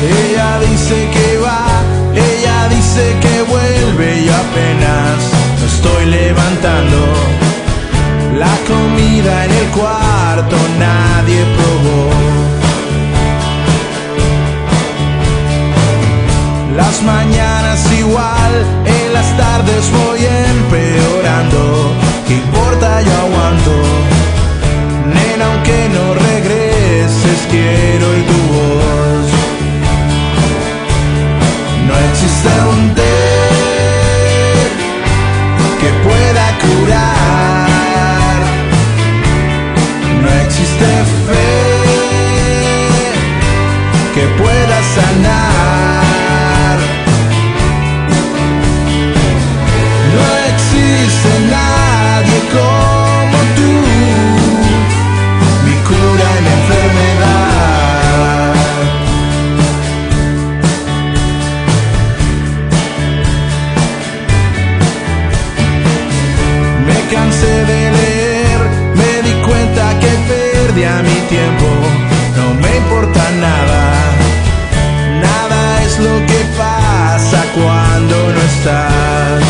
Ella dice que va, ella dice que vuelve y apenas estoy levantando. La comida en el cuarto nadie probó. Las mañanas igual, en las tardes voy en peor. Pueda curar. No existe fe que pueda sanar. Cansé de leer, me di cuenta que perdía mi tiempo. No me importa nada, nada es lo que pasa cuando no estás.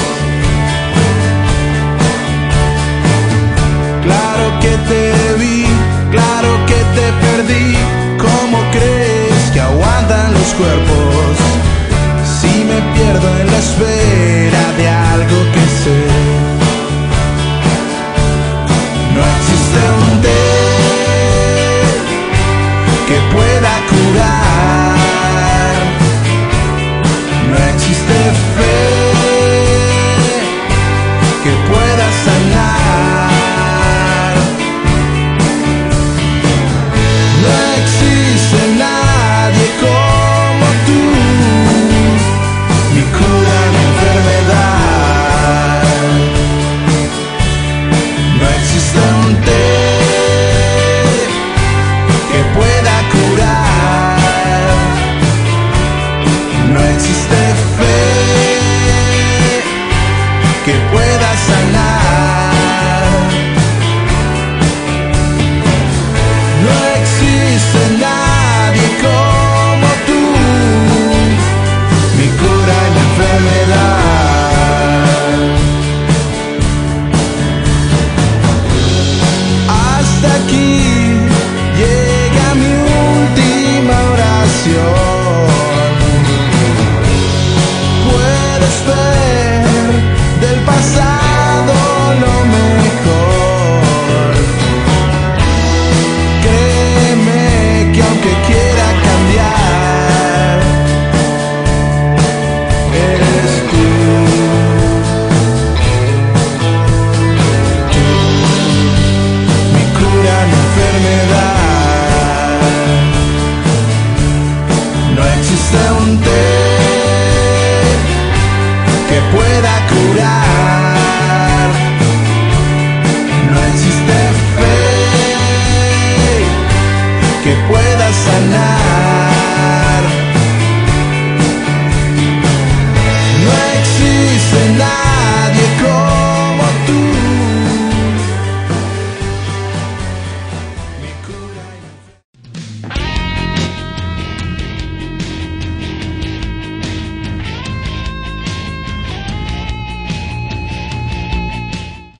Claro que te vi, claro que te perdí. ¿Cómo crees que aguantan los cuerpos? Si me pierdo en la espera de algo que sé. your un té que pueda curar.